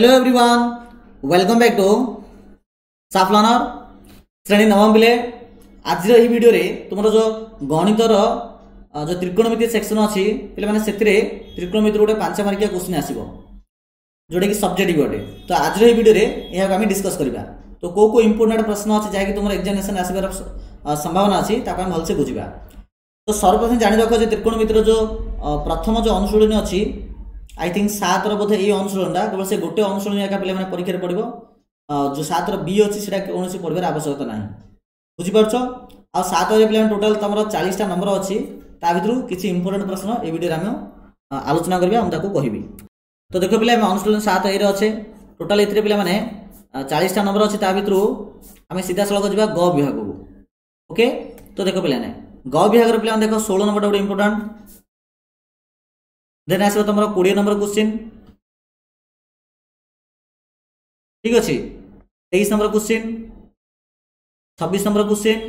hello everyone welcome back to साफ्लानर ଶ୍ରେଣୀ ନବମ ପିଲେ ଆଜିର ଏହି ଭିଡ଼ିଓରେ ତୁମର ଯେଉଁ ଗଣିତର ଯେଉଁ ତ୍ରିକୋଣମିତି ସେକ୍ସନ୍ ଅଛି ପିଲାମାନେ ସେଥିରେ ତ୍ରିକୋଣମିତିରୁ ଗୋଟେ ପାଞ୍ଚ ମାର୍କିଆ କୋଶ୍ଚିନ୍ ଆସିବ ଯେଉଁଟାକି ସବଜେକ୍ଟିଭ୍ ଅଟେ ତ ଆଜିର ଏହି ଭିଡ଼ିଓରେ ଏହାକୁ ଆମେ ଡିସ୍କସ୍ କରିବା ତ କେଉଁ କେଉଁ ଇମ୍ପୋର୍ଟାଣ୍ଟ ପ୍ରଶ୍ନ ଅଛି ଯାହାକି ତୁମର ଏକ୍ଜାମିନେସନ୍ ଆସିବାର ସମ୍ଭାବନା ଅଛି ତାକୁ ଆମେ ଭଲସେ ବୁଝିବା ତ ସର୍ବପ୍ରଥମେ ଜାଣି ରଖ ଯେ ତ୍ରିକୋଣମିତିର ଯେଉଁ ପ୍ରଥମ ଯେଉଁ ଅନୁଶୀଳନୀ ଅଛି আই থিঙ্ক সাতর বোধে এই অনুশীলনটা কেবল সে গোটে অনুশীলন একা পিলামানে পরীক্ষায় পড়ব যে সাতর বি অছি সেটা কৌশি পড়বার আবশ্যকতা না বুঝিপারছ আর সাতরে পিলামানে টোটাল তোমার চাশটা নম্বর অছি তা ভিতর কিছু ইম্পর্টেন্ট প্রশ্ন এই ভিডিওরে আমি আলোচনা করবি মানে, আমি তাকে কহবি তো দেখ পিলা আমি অনুশীলন সাত এর অছে টোটাল এতে পিলামানে চাশটা নম্বর অছি তা ভিতর আমি সিধাসলখ যা গ বিভাগ ওকে তো দেখ পিলানে গ বিভাগের পিলামানে দেখ ষোল নম্বরটা গোটে ইম্পর্টাট ଦେନ୍ ଆସିବ ତୁମର କୋଡ଼ିଏ ନମ୍ବର କୋଶ୍ଚିନ୍ ଠିକ୍ ଅଛି ତେଇଶ ନମ୍ବର କୋଶ୍ଚିନ୍ ଛବିଶ ନମ୍ବର କୋଶ୍ଚିନ୍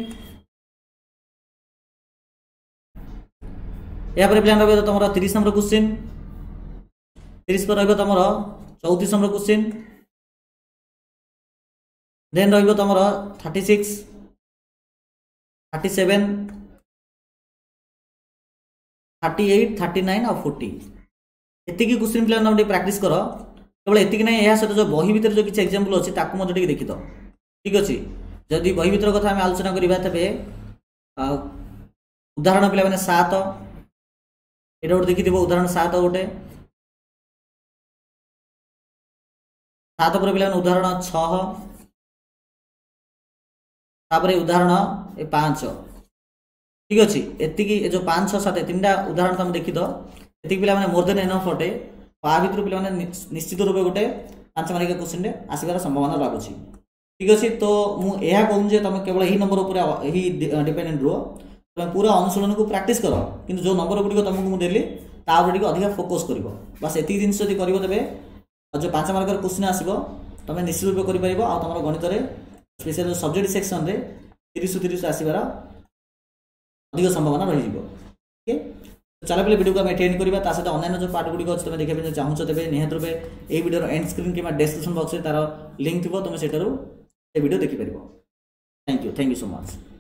ଏହାପରେ ପିଲାମାନେ ରହିବ ତୁମର ତିରିଶ ନମ୍ବର କୋଶ୍ଚିନ୍ ତିରିଶ ପରେ ରହିବ ତୁମର ଚଉତିରିଶ ନମ୍ବର କୋଶ୍ଚିନ୍ ଦେନ୍ ରହିବ ତୁମର ଥାର୍ଟି ସିକ୍ସ ଥାର୍ଟି ସେଭେନ୍ 38, 39 ଆଉ 40 ଏତିକି କୋଶ୍ଚିନ୍ ପିଲାଙ୍କ ନାମ ଟିକେ ପ୍ରାକ୍ଟିସ୍ କର କେବଳ ଏତିକି ନାହିଁ ଏହା ସହିତ ଯେଉଁ ବହି ଭିତରେ ଯେଉଁ କିଛି ଏକ୍ଜାମ୍ପଲ୍ ଅଛି ତାକୁ ମଧ୍ୟ ଟିକେ ଦେଖିଦ ଠିକ୍ ଅଛି ଯଦି ବହି ଭିତର କଥା ଆମେ ଆଲୋଚନା କରିବା ତେବେ ଉଦାହରଣ ପିଲାମାନେ ସାତ ଏଇଟା ଗୋଟେ ଦେଖିଥିବ ଉଦାହରଣ ସାତ ଗୋଟେ ସାତ ପରେ ପିଲାମାନେ ଉଦାହରଣ ଛଅ ତାପରେ ଉଦାହରଣ ପାଞ୍ଚ ঠিক ଅଛି ଏତିକି ଏ ଯେଉଁ ପାଞ୍ଚ ଛଅ ସାତ ତିନିଟା ଉଦାହରଣ ତମେ ଦେଖିଦ ଏତିକି ପିଲାମାନେ ମୋର୍ ଦେନ୍ ଏନଫ୍ ଅଟେ ତା ଭିତରୁ ପିଲାମାନେ ନିଶ୍ଚିତ ରୂପେ ଗୋଟେ ପାଞ୍ଚ ମାର୍କିଆ କୋଶ୍ଚିନ୍ରେ ଆସିବାର ସମ୍ଭାବନା ଲାଗୁଛି ଠିକ୍ ଅଛି ତ ମୁଁ ଏହା କହୁଛି ଯେ ତମେ କେବଳ ଏହି ନମ୍ବର ଉପରେ ଏହି ଡିପେଣ୍ଡେଣ୍ଟ ରୁହ ତମେ ପୁରା ଅନୁଶୀଳନକୁ ପ୍ରାକ୍ଟିସ୍ କର କିନ୍ତୁ ଯେଉଁ ନମ୍ବର ଗୁଡ଼ିକ ତମକୁ ମୁଁ ଦେଲି ତା ଉପରେ ଟିକେ ଅଧିକା ଫୋକସ୍ କରିବ ବାସ୍ ଏତିକି ଜିନିଷ ଯଦି କରିବ ତେବେ ଯେଉଁ ପାଞ୍ଚ ମାର୍କର କୋଶ୍ଚିନ୍ ଆସିବ ତମେ ନିଶ୍ଚିତ ରୂପେ କରିପାରିବ ଆଉ ତମର ଗଣିତରେ ସ୍ପେଶାଲ ସବଜେକ୍ଟ ସେକ୍ସନରେ ତିରିଶରୁ ତିରିଶ ଆସିବାର ଅଧିକ ସମ୍ଭାବନା ରହିଯିବ ଓକେ ଚାଲ ପିଲେ ଭିଡ଼ିଓକୁ ଆମେ ଏଠି ଏଣ୍ଡ କରିବା ତା ସହିତ ଅନ୍ୟାନ୍ୟ ଯେଉଁ ପାର୍ଟ ଗୁଡ଼ିକ ଅଛି ତୁମେ ଦେଖିବା ପାଇଁ ଚାହୁଁଛ ତେବେ ନିହାତି ରୂପେ ଏହି ଭିଡ଼ିଓର ଏଣ୍ଡ ସ୍କ୍ରିନ୍ କିମ୍ବା ଡେସ୍କ୍ରିପସନ୍ ବକ୍ସରେ ତା'ର ଲିଙ୍କ୍ ଥିବ ତୁମେ ସେଠାରୁ ସେ ଭିଡ଼ିଓ ଦେଖିପାରିବ thank you thank you so much